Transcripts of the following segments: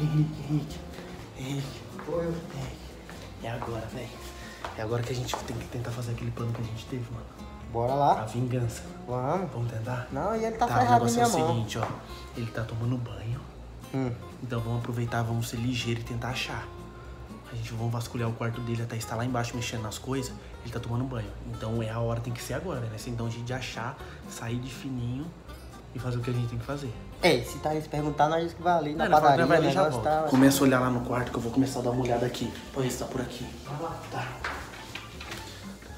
Henrique, Henrique, Henrique. Henrique. É agora, velho. É agora que a gente tem que tentar fazer aquele plano que a gente teve, mano. Bora A lá. vingança. Vamos. Vamos tentar? Não, e ele tá, Tá, ferrado na negócio é minha o mão. seguinte, ó. Ele tá tomando banho. Hum. Então vamos aproveitar, vamos ser ligeiros e tentar achar. A gente vai vasculhar o quarto dele até estar lá embaixo mexendo nas coisas. Ele tá tomando banho. Então é a hora, tem que ser agora, né? Então a gente achar, sair de fininho e fazer o que a gente tem que fazer. Ei, se tá se perguntar, nós que vai ali na Não, padaria, vai ali e já volta. tá... Começa a olhar lá no quarto que eu vou começar a dar uma olhada aqui. Pra ver se tá por aqui. Tá.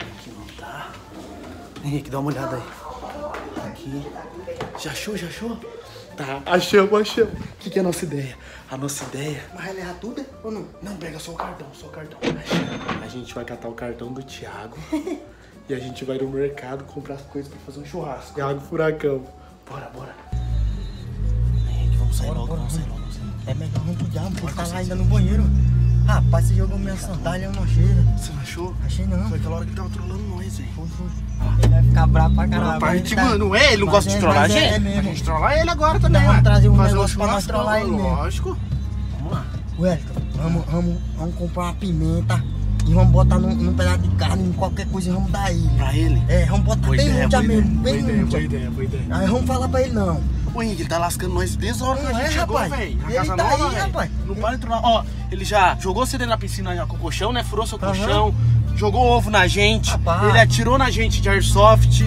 Aqui não tá. Henrique, dá uma olhada aí. Aqui. Já achou, já achou? Tá, achamos, achamos. O que, que é a nossa ideia? A nossa ideia. Mas vai levar tudo, ou não? Não, pega só o cartão, só o cartão. A gente vai catar o cartão do Thiago e a gente vai no mercado comprar as coisas pra fazer um churrasco. Thiago Furacão. Bora, bora. Vamos sair logo, vamos sair logo. vamos sair logo. É melhor não cuidar, porque tá lá ainda no banheiro. Rapaz, você jogou minha sandália, eu não cheiro. Você não achou? Achei não. Foi aquela hora que ele tava trolando nós, velho. Foi, foi. Ele vai ficar bravo pra caralho. Pra Ele gente, tá- mano, é, ele não Mas gosta é- de trollar a mas é- gente. é mesmo. a gente trollar ele agora também, vamos trazer um Fazer negócio pra nós trollar ele mesmo. Lógico. Vamos lá. Wellington, vamos, vamos, vamos comprar uma pimenta e vamos botar num, num pedaço de carne, em qualquer coisa e vamos dar ele. Pra ele? É, vamos botar Boa bem ideia, boa mesmo, boa bem ideia, boa ideia, boa ideia. Aí vamos falar pra ele não. Ô Henrique, ele tá lascando nós desde a hora que a gente é, chegou, rapaz. velho. Ele casa tá nova, aí, velho. rapaz. Não para de trollar. Ó, ele já jogou você dentro da piscina já com o colchão, né? Furou seu colchão, jogou ovo na gente, Rapaz. ele atirou na gente de airsoft.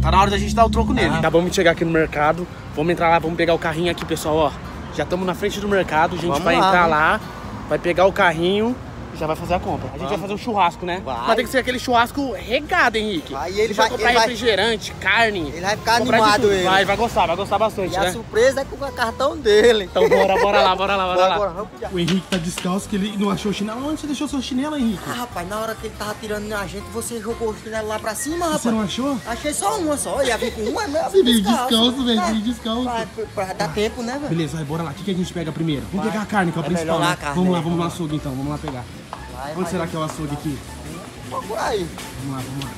Tá na hora da gente dar o troco nele. Ah. Acabamos de chegar aqui no mercado. Vamos entrar lá, vamos pegar o carrinho aqui, pessoal, ó. Já estamos na frente do mercado, a gente Vamos vai lá, entrar lá, vai pegar o carrinho já vai fazer a compra. A gente vai fazer um churrasco, né? Vai. Mas tem que ser aquele churrasco regado, Henrique. Vai, e ele a vai vai- comprar ele vai- refrigerante, carne. Ele vai ficar animado, ele. Vai, vai gostar, vai gostar bastante, E né? a surpresa é com o cartão dele. Então bora, bora lá, bora lá, bora, Bora, lá. bora, vamos já. O Henrique tá descalço que ele não achou o chinelo. Onde você deixou seu chinelo, Henrique? Ah, rapaz, na hora que ele tava tirando na gente, você jogou o chinelo lá pra cima, rapaz. Você não achou? Achei só uma só, ia vir com uma, é meu. Você veio descalço, velho, É. veio descalço. Pra, pra dar tempo, né, velho? Beleza, vai, bora lá. O que, que a gente pega primeiro? Vamos Vai. pegar a carne, que é o É principal, né? a vamos lá, né? vamos no açougue então, vamos lá pegar. Vai, Onde vai. será que é o açougue aqui? Procura aí. Vamos lá, vamos lá.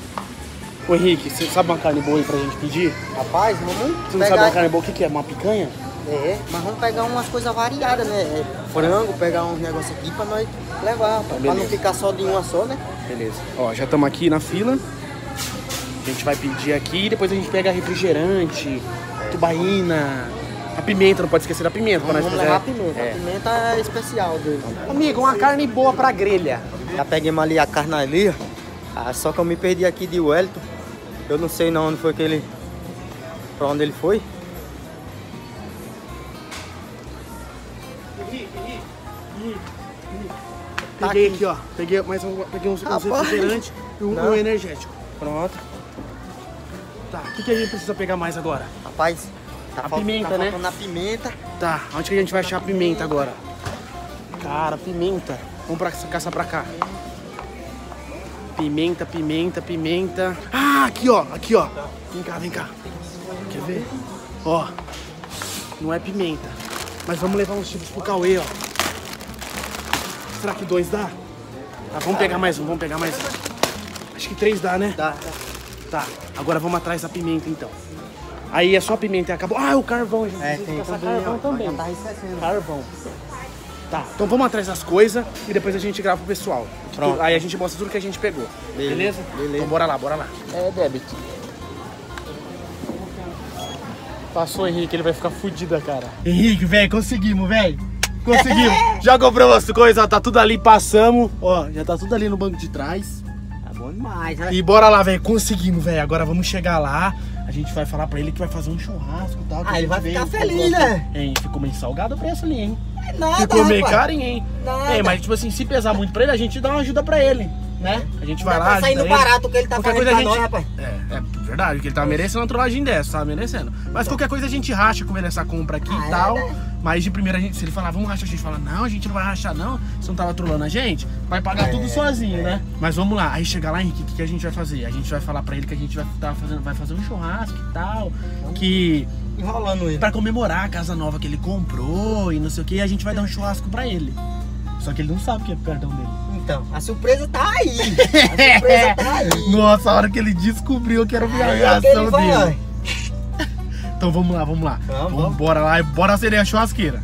Ô Henrique, você sabe uma carne boa aí pra gente pedir? Rapaz, vamos Você não sabe uma carne boa? O que, que é? Uma picanha? É, mas vamos pegar umas coisas variadas, né? É, frango, pegar uns negócios aqui pra nós levar, rapaz. Pra não ficar só de uma só, né? Beleza. Ó, já estamos aqui na fila. A gente vai pedir aqui, depois a gente pega refrigerante, tubaína, a pimenta, não pode esquecer da pimenta Vamos levar a pimenta. É. A pimenta é especial dele. Amigo, uma carne boa pra grelha. Já peguemos ali a carne ali, ó. Ah, só que eu me perdi aqui de Wellington. Eu não sei não onde foi que ele. Pra onde ele foi. Tá Peguei aqui. aqui, ó. Peguei mais um, peguei uns, uns refrigerantes e um, um energético. Pronto. Tá, o que, que a gente precisa pegar mais agora? Rapaz, tá A pimenta, tá né? faltando a pimenta. Tá, onde que a gente vai achar a pimenta agora? Cara, pimenta. Vamos pra, caçar pra cá. Pimenta, pimenta, pimenta. Ah, aqui ó, aqui ó. Vem cá, vem cá. Quer ver? Ó, não é pimenta. Mas vamos levar uns tipos pro Cauê, ó. Será que dois dá? Tá, vamos pegar mais um, vamos pegar mais um. Acho que três dá, né? Dá. Tá, agora vamos atrás da pimenta então. Aí é só a pimenta e acabou. Ah, o carvão, a gente É, tem também, carvão ó. também. Tá recebendo. Carvão. Tá, então vamos atrás das coisas e depois a gente grava pro pessoal. Pronto. Aí a gente mostra tudo que a gente pegou. Beleza, Beleza? beleza. Então bora lá, bora lá. É débito. Passou o Henrique, ele vai ficar fudido, cara. Henrique, velho, conseguimos, velho. Conseguimos. já compramos as coisas, ó, tá tudo ali, passamos. Ó, já tá tudo ali no banco de trás. Tá bom demais, né? E bora lá, velho, conseguimos, velho. Agora vamos chegar lá. A gente vai falar pra ele que vai fazer um churrasco e tal. Ah, ele vai ficar feliz, né? Hein, ficou meio salgado o preço ali, hein? Nada, Ficou meio rapaz. caro, hein? Nada. É, mas tipo assim, se pesar muito pra ele, a gente dá uma ajuda pra ele, né? A gente vai Dá lá. tá saindo ajuda ele. barato que ele tá Qualquer fazendo coisa a pra gente... nós, rapaz. É, é verdade, que ele tá merecendo uma trollagem dessa, tá merecendo. Mas qualquer coisa a gente racha com ele essa compra aqui Ah, e é, tal. né? Mas de primeira, gente, se ele falar, vamos rachar, a gente fala, não, a gente não vai rachar não. Você não tava trollando a gente, vai pagar É, tudo sozinho, né? Mas vamos lá, aí chegar lá, Henrique, o que, que a gente vai fazer? A gente vai falar pra ele que a gente vai, tá fazendo, vai fazer um churrasco e tal. Que Enrolando ele. Pra comemorar a casa nova que ele comprou e não sei o que, e a gente vai dar um churrasco pra ele. Só que ele não sabe o que é o cartão dele. Então, a surpresa tá aí. A surpresa tá aí. Nossa, a hora que ele descobriu que era a Aí é que reação ele vai. Então vamos lá, vamos lá. Vamos, Vamos, bora lá e bora acender a churrasqueira.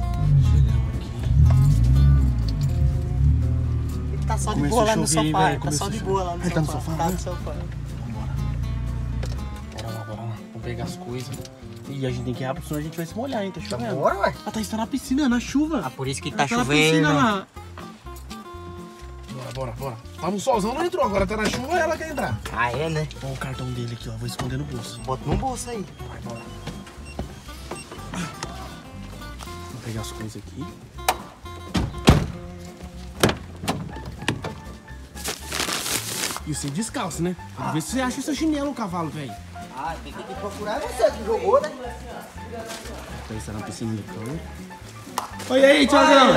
tá só de Começou boa a lá no sofá. velho, Ele tá só de boa lá no Ele tá no sofá. sofá, Tá né? no sofá. Vambora. Bora lá, bora lá. Vamos pegar as coisas. E a gente tem que ir rápido, senão a gente vai se molhar, hein? Tá chovendo. Bora, ué. Ah, Thaís tá na piscina, na chuva. Ah, por isso que Ela tá na chovendo. piscina lá. Bora, bora, bora. Tava um solzão, não entrou. Agora tá na chuva, ela quer entrar. Ah, é, né? Ó o cartão dele aqui, ó. Vou esconder no bolso. Bota no bolso aí. Vai, bora. Pegar as coisas aqui. E você descalço, né? Vamos ver se você acha seu chinelo, o cavalo, velho. Ah, tem que procurar você que jogou, né? Thaís tá na piscina do cão. Oi aí, Tiagão.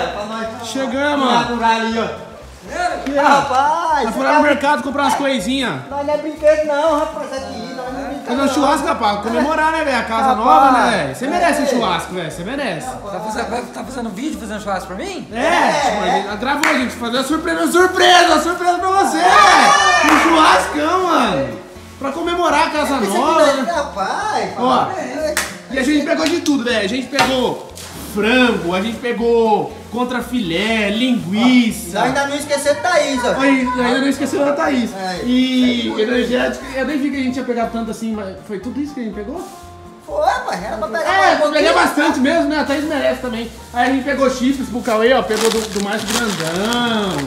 Chegamos. Ó. Aqui, ó. Rapaz, Vai furar no mercado comprar umas coisinhas. nós não é brinquedo não, rapaz, aqui. Fazer um churrasco, rapaz. Comemorar, né, velho? A casa Rapaz. nova, né, velho? Você merece um churrasco, velho. Você merece. Tá fazendo, tá fazendo vídeo, fazendo churrasco pra mim? É, ele gravou, gente. Fazer uma surpresa, uma surpresa, uma surpresa pra você. Um churrascão, mano. Pra comemorar a casa nova. né? Rapaz, Ó, e a gente pegou de tudo, velho. A gente pegou frango, a gente pegou contra filé, linguiça. ainda não esqueceu de Thaís, ó. Ainda não esqueceu da Thaís. É. E energético, eu nem vi que a gente ia pegar tanto assim, mas foi tudo isso que a gente pegou? Foi, rapaz, era pra pegar É, um pouquinho. bastante mesmo, né? A Thaís merece também. Aí a gente pegou chips pro Cauê, ó, pegou do, do mais grandão.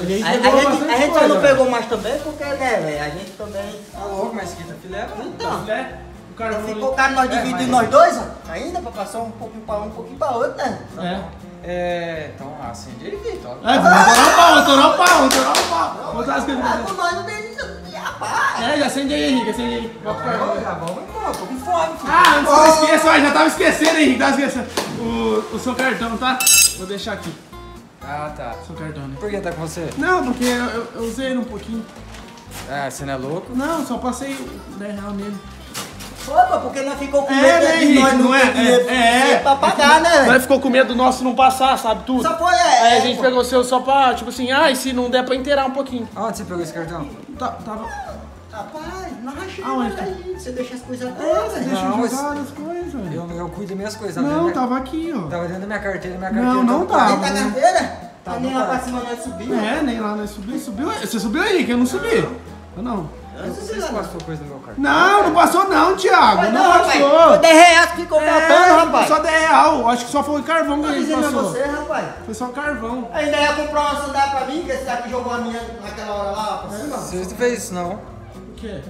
A gente A, a gente, a gente só não pegou mais também porque, né, velho, a gente também... Tá louco, mas aqui tá filé, mano. Então, Né? O ali. ficou caro nós dividir mas- nós dois, ó, ainda, pra passar um pouquinho pra um, um pouquinho pra outro, né? É. É, então acende aí, Vitor. É, vamos torar o pau, torar o pau, torar o pau. Vamos botar as coisas Ah, pra com nós não tem... Rapaz! É, já acende aí, Henrique, acende aí. Bota o carvão. Já vamos embora, tô com fome. Ah, antes que eu esqueça, ó, já tava esquecendo, Henrique, tava esquecendo. O, o seu cartão, tá? Vou deixar aqui, Ah, tá. seu cartão, né? Por que tá com você? Não, porque eu, eu- eu usei ele um pouquinho. Ah, você não é louco? Não, só passei o 10 reais nele. Opa, porque nós ficou com É, medo né, de nós não não é? ter dinheiro É, é. pra pagar, né? Nós ficou com medo do nosso não passar, sabe tudo? Só foi, é... Aí a é, gente pô. pegou o seu só pra, tipo assim, ah, e se não der pra inteirar um pouquinho. Aonde você pegou esse cartão? Tá, tava... Rapaz, Aonde? aí. Você deixa as coisas É, todas, você velho. deixa Não, jogar as coisas, velho. Eu, eu cuido das minhas coisas. Não, da- tava aqui, ó. Tava dentro da minha carteira, minha Não, carteira não tava- tava. Dentro da carteira? Tá Tá nem bom, lá pra cima nós subimos. É, nem lá nós subiu. Subiu, você subiu aí, que eu não subi. Eu não. Vocês não. passou coisa no meu cartão. Não, não passou não, Thiago. Não, não, rapaz. passou. Foi 10 reais que ficou faltando, É, rapaz. Só 10 real. Acho que só foi o carvão que a gente passou. você, rapaz. Foi só carvão. Ainda ia comprar uma sandália pra mim, que esse daqui jogou a minha naquela hora lá pra cima. Vocês não fez isso, não. O quê?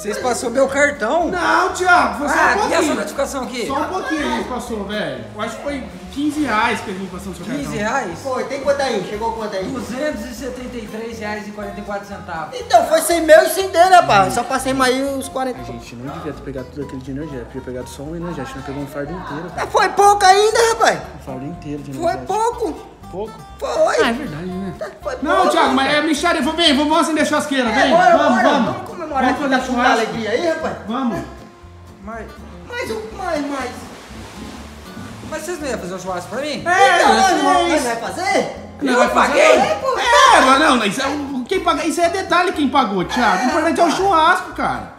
Vocês passou meu cartão. Não, Thiago, foi só Ah, um e essa pouquinho. notificação aqui? Só um pouquinho a gente passou, velho. Eu acho que foi 15 reais que a gente passou no seu 15 cartão. reais? Foi, tem quanto aí? Chegou quanto aí? 273 reais e 44 centavos. Então, foi sem meu e sem dele, rapaz. Só passei mais aí os 40. A gente não devia ter pegado tudo aquele de energia. Podia pegar só um energético. Nós pegou um fardo inteiro. Mas foi pouco ainda, rapaz. Um fardo inteiro de Foi energético. pouco. Pouco? Foi. Ah, é verdade, né? Foi Não, pouco. Thiago, mas é. Vamos, vem, vamos acender a churrasqueira, É, vem. bora, vamos, bora. vamos. Vamos comemorar Vamos aqui fazer da alegria aí, rapaz. Vamos. Mas, Mais um, mais, mais. mas vocês não iam fazer um churrasco pra mim? É, então, nós é nós vai fazer? Não Eu vai fazer, paguei? não? É, mas não, não, isso é, um- quem paga, isso é detalhe quem pagou, Thiago. O importante é o churrasco, cara.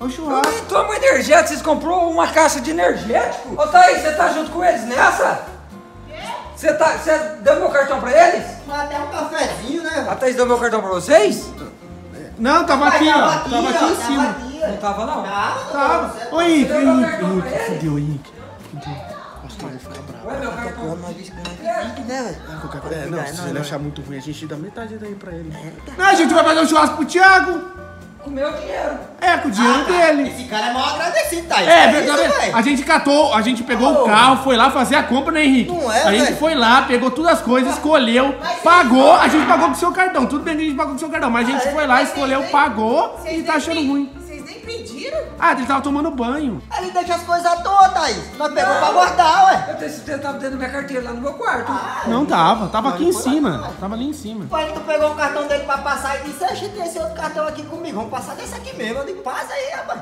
É o Eu churrasco. nem tomo energético, vocês comprou uma caixa de energético? Ô Thaís, você tá junto com eles nessa? Você tá, você deu meu cartão pra eles? Mas até um cafezinho, né? A Thaís deu meu cartão pra vocês? Não, tava aqui, ó. tava aqui, Tava aqui ó, em cima. Tava aqui. Não tava não. Tava, Tava. você- Ô, Henrique, meu Henrique, cartão? Fudeu, Henrique. Fudeu. Acho que ele vai ficar bravo. Ué, meu cartão. Nós divide, né, velho? Qualquer coisa- É, não, se ele não. achar muito ruim, a gente dá metade daí pra ele. Não, a gente vai fazer um churrasco pro Thiago. Com meu dinheiro. É, com o dinheiro dele. Esse cara é mal agradecido, tá? É, Isso, verdade. velho. A gente catou, a gente pegou o carro, foi lá fazer a compra, né, Henrique? Não é, A gente foi lá, pegou todas as coisas, escolheu, pagou, a gente pagou com o seu cartão. Tudo bem que a gente pagou com o seu cartão, mas a gente foi lá, escolheu, pagou e tá achando ruim. Pediram? Ah, ele tava tomando banho. Ele deixa as coisas à toa, Thaís. Nós pegamos pra guardar, ué. Eu tenho certeza que tava dentro da minha carteira lá no meu quarto. Não tava, tava aqui em foi lá. cima. Tava ali em cima. Quando tu pegou o cartão dele pra passar e disse, a gente tem esse outro cartão aqui comigo, vamos passar desse aqui mesmo. Eu digo, passa aí, rapaz.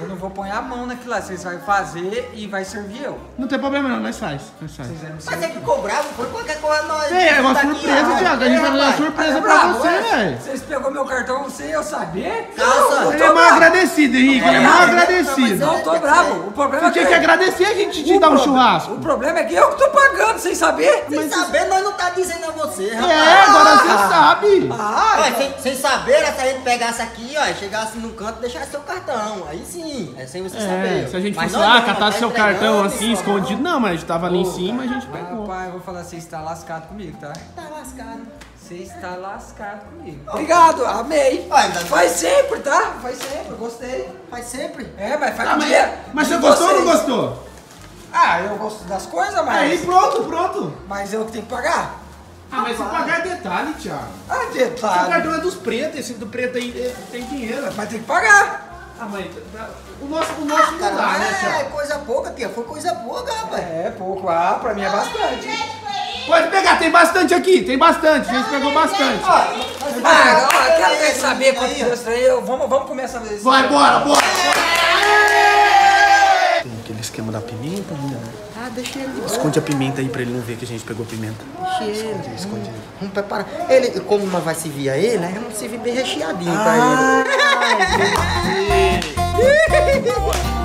Eu não vou pôr a mão naquilo lá. Vocês vão fazer e vai servir eu. Não tem problema não, nós faz. Nós faz. Mas é que cobrava, foi qualquer coisa nós. É, é uma tá surpresa. Thiago. A gente vai fazer uma surpresa É pra brabo, você, é? velho. Vocês pegou meu cartão sem eu saber? Nossa, não, Ele tô é mal bravo. agradecido, Henrique. Ele é mal agradecido. Não, tô bravo. O problema Você é tinha que agradecer a gente te dar um churrasco. O problema é que eu que tô pagando sem saber. Sem saber, nós não tá dizendo a você, rapaz. É, agora você sabe. Ah, sem, sem saber, se a gente pegasse aqui, ó, chegasse num canto e deixasse seu cartão. Aí sim, é sem você saber. É, se a gente Mas fosse lá, não, catar nós seu tá cartão assim, isso, escondido. Não, mas tava ali em cima, a gente pegou. Rapaz, eu vou falar, você está lascado comigo, tá? Tá lascado. Você está lascado comigo. Obrigado, amei. Olha, ainda- Faz sempre, tá? Faz sempre, gostei. Faz sempre. É, mas faz Ah, mas, dia. mas você gostou ou não gostou? Ah, eu gosto das coisas, mas. Aí pronto, pronto. Mas eu que tenho que pagar. Ah, mas se pagar é detalhe, Thiago. Ah, detalhe. cartão é dos pretos, esse do preto aí é, tem dinheiro. Mas tem que pagar. Ah, mas o nosso, o nosso não Cara, dá, né, é coisa pouca, tia. Foi coisa pouca, rapaz. É, pouco. Ah, pra mim é bastante. Pode pegar, tem bastante aqui, tem bastante. A gente pegou bastante. Ah, agora quero ver saber quanto deu isso aí. Eu- Vamos, vamos começar a fazer isso. Vai, bora, bora. Tem aquele esquema da pimenta ainda, né? Ah, deixa ele. De esconde a pimenta aí pra ele não ver que a gente pegou a pimenta. Deixa ele. Esconde, esconde. Hum, Vamos preparar. Ele, como nós vai servir a ele, aí é Vamos servir bem recheadinho ah, pra ele. Ah, Ai,